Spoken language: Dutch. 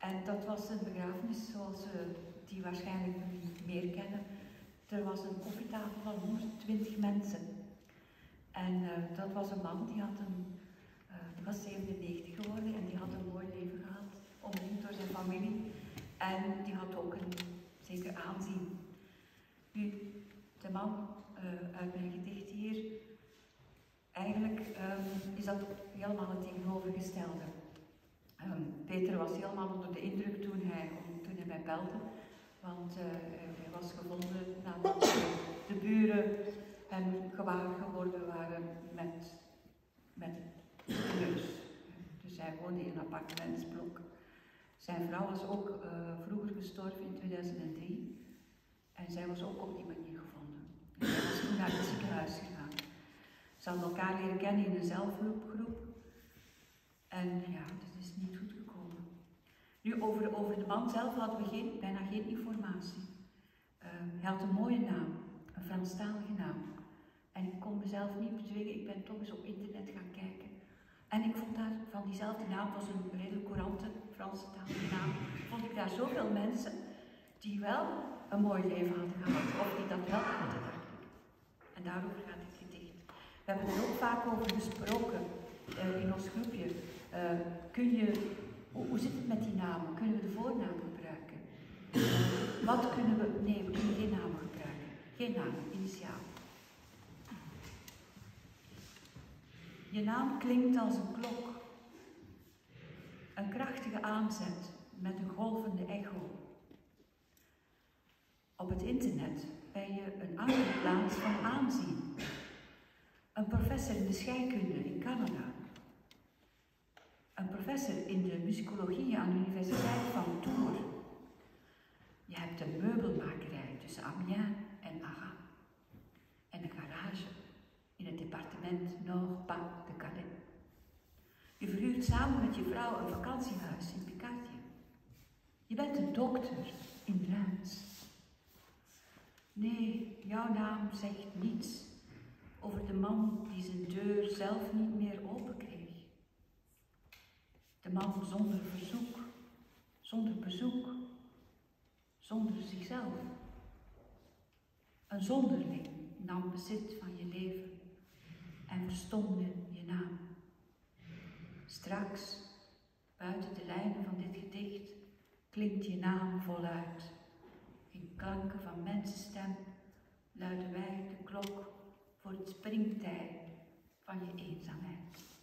En dat was een begrafenis zoals we die waarschijnlijk niet meer kennen. Er was een koffietafel van 120 mensen. En uh, dat was een man die had een, die was 97 geworden en die had een mooi leven gehad, omringd door zijn familie. En die had ook een zeker aanzien. Nu, de man uh, uit mijn gedicht hier, eigenlijk um, is dat helemaal het tegenovergestelde. Peter was helemaal onder de indruk toen hij, toen hij mij belde, want uh, hij was gevonden nadat de buren hem gewaar geworden waren met, met neus. Dus hij woonde in een appartementsblok. Zijn vrouw was ook uh, vroeger gestorven in 2003 en zij was ook op die manier gevonden. En zij was toen naar het ziekenhuis gegaan. Ze hadden elkaar leren kennen in een zelfhulpgroep. En ja, dat is niet goed. Over, over de man zelf hadden we geen, bijna geen informatie. Uh, hij had een mooie naam, een Franstalige naam. En ik kon mezelf niet bedwingen, ik ben toch eens op internet gaan kijken. En ik vond daar van diezelfde naam, was een redelijk courante Franse talige naam, vond ik daar zoveel mensen die wel een mooi leven hadden gehad, of die dat wel hadden. En daarover gaat het gedicht. We hebben er ook vaak over gesproken uh, in ons groepje. Uh, kun je, hoe, hoe, zit het met die Kunnen we de voornaam gebruiken? Wat kunnen we, nee, we kunnen geen namen gebruiken. Geen naam, initiaal. Je naam klinkt als een klok. Een krachtige aanzet met een golvende echo. Op het internet ben je een andere plaats van aanzien. Een professor in de scheikunde in Canada. Een professor in de muzikologie aan de Universiteit van Tours. Je hebt een meubelmakerij tussen Amiens en Arras. En een garage in het departement Nord-Pas de Calais. Je verhuurt samen met je vrouw een vakantiehuis in Picardie. Je bent een dokter in Reims. Nee, jouw naam zegt niets over de man die zijn deur zelf niet. De man zonder verzoek, zonder bezoek, zonder zichzelf. Een zonderling nam bezit van je leven en verstomde je naam. Straks, buiten de lijnen van dit gedicht, klinkt je naam voluit. In klanken van mensenstem luiden wij de klok voor het springtij van je eenzaamheid.